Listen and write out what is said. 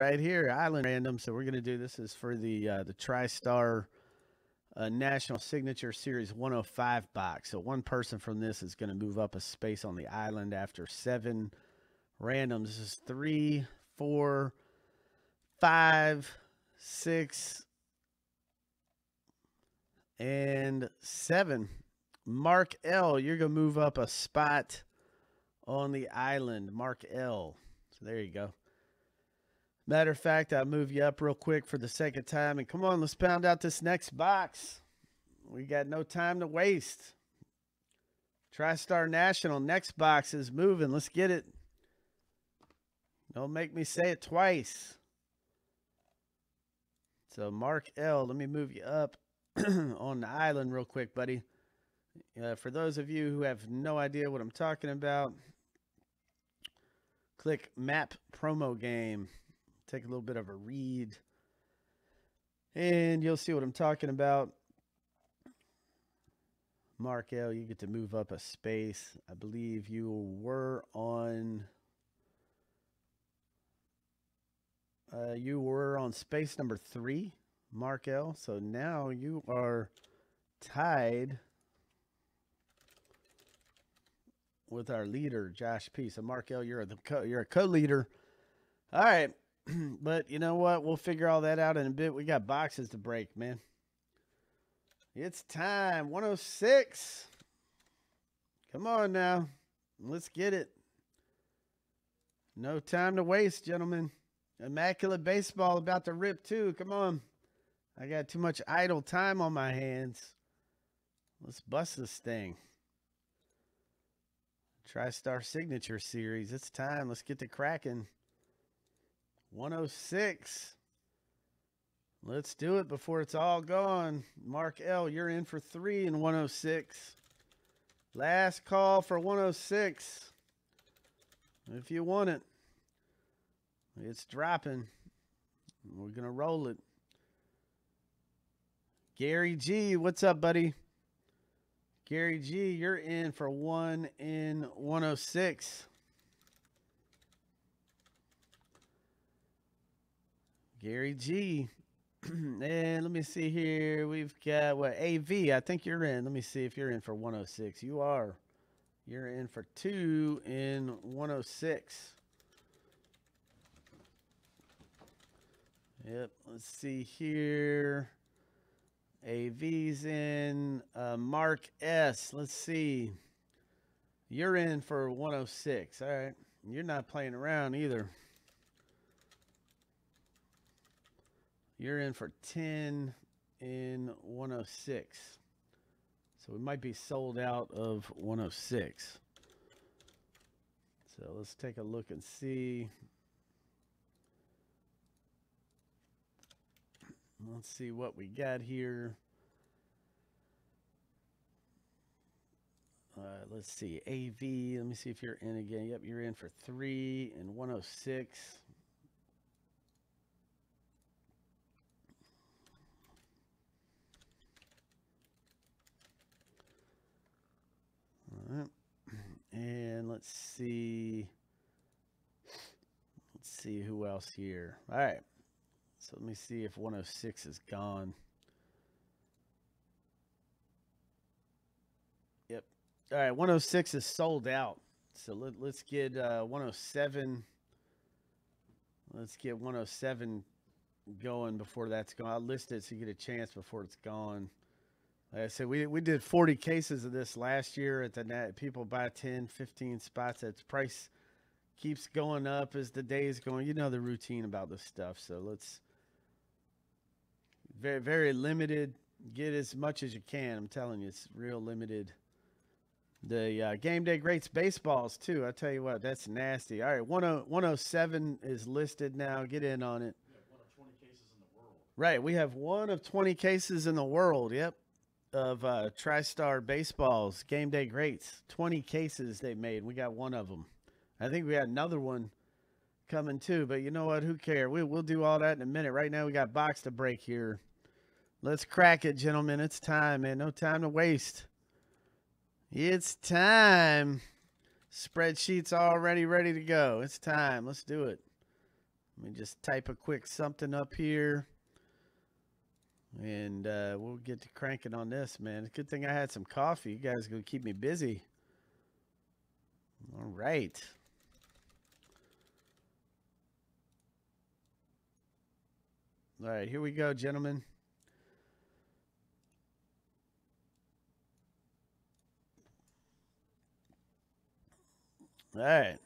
right here, Island Random. So we're gonna do this is for the uh, the TriStar uh, National Signature Series 105 box. So one person from this is gonna move up a space on the island after seven randoms. This is three, four, five, six, and seven. Mark L, you're gonna move up a spot on the island. Mark L. So there you go. Matter of fact, I'll move you up real quick for the second time. And come on, let's pound out this next box. We got no time to waste. TriStar National, next box is moving. Let's get it. Don't make me say it twice. So, Mark L., let me move you up on the island real quick, buddy. Uh, for those of you who have no idea what I'm talking about, click map promo game take a little bit of a read and you'll see what I'm talking about. Mark L, you get to move up a space. I believe you were on uh, you were on space number three, Mark L. So now you are tied with our leader, Josh P. So Mark L, you're the co- you're a co-leader. All right. but you know what? We'll figure all that out in a bit. We got boxes to break, man. It's time. 106. Come on now. Let's get it. No time to waste, gentlemen. Immaculate baseball about to rip too. Come on. I got too much idle time on my hands. Let's bust this thing. TriStar Signature Series. It's time. Let's get to cracking. 106. Let's do it before it's all gone. Mark L., you're in for three in 106. Last call for 106. If you want it, it's dropping. We're going to roll it. Gary G, what's up, buddy? Gary G, you're in for one in 106. Gary G. and let me see here. We've got what AV. I think you're in. Let me see if you're in for 106. You are. You're in for two in 106. Yep. Let's see here. AV's in. Uh, Mark S. Let's see. You're in for 106. All right. You're not playing around either. You're in for 10 in 106. So we might be sold out of 106. So let's take a look and see. Let's see what we got here. Uh, let's see. AV. Let me see if you're in again. Yep, you're in for three and 106. And let's see. Let's see who here. All right. So let me see if 106 is gone. Yep. All right. 106 is sold out. So let, let's get uh, 107. Let's get 107 going before that's gone. I'll list it so you get a chance before it's gone. Like I said, we, we did 40 cases of this last year at the net. People buy 10, 15 spots. Its price keeps going up as the day is going. You know the routine about this stuff. So let's very, very limited. Get as much as you can. I'm telling you, it's real limited. The uh, game day greats baseballs too. I tell you what, that's nasty. All right, 107 is listed now. Get in on it. Right, we have one of 20 cases in the world. Yep of uh, TriStar baseballs, game day greats. 20 cases they made. We got one of them. I think we got another one coming too, but you know what? Who cares? We, we'll do all that in a minute. Right now, we got box to break here. Let's crack it, gentlemen. It's time, man. No time to waste. It's time. Spreadsheet's already ready to go. It's time. Let's do it. Let me just type a quick something up here. And uh, we'll get to cranking on this, man. Good thing I had some coffee. You guys going to keep me busy. All right. All right, here we go, gentlemen. All right.